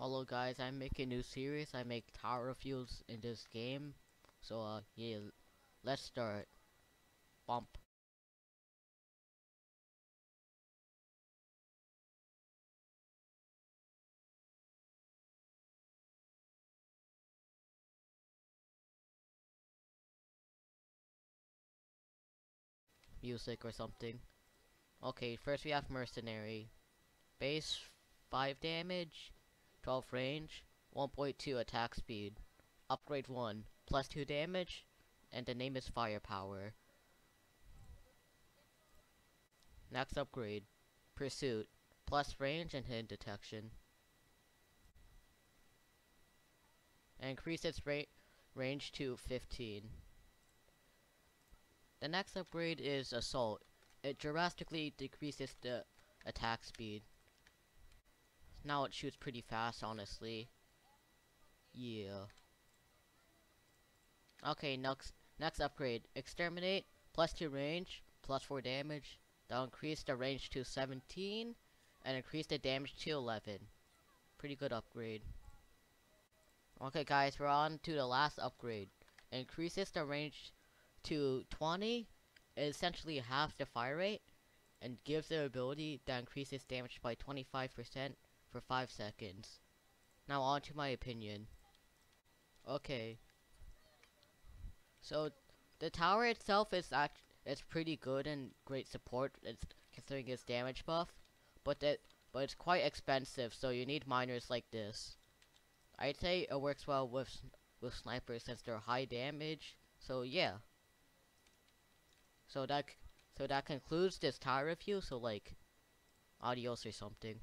Hello guys, I make a new series. I make tower reviews in this game. So uh yeah, let's start. Bump. Music or something. Okay, first we have Mercenary. Base 5 damage, 12 range, 1.2 attack speed. Upgrade 1, plus 2 damage, and the name is Firepower. Next upgrade, Pursuit, plus range and hidden detection. And increase its ra range to 15. The next upgrade is Assault. It drastically decreases the attack speed. Now it shoots pretty fast, honestly. Yeah. Okay, next next upgrade. Exterminate, plus 2 range, plus 4 damage. That'll increase the range to 17, and increase the damage to 11. Pretty good upgrade. Okay guys, we're on to the last upgrade. It increases the range to 20, essentially half the fire rate, and gives the ability that increases damage by 25% for 5 seconds. Now on to my opinion. Okay. So, the tower itself is act it's pretty good and great support it's considering its damage buff, but that but it's quite expensive, so you need miners like this. I'd say it works well with with snipers since they're high damage. So yeah. So that so that concludes this tower review. So like, adios or something.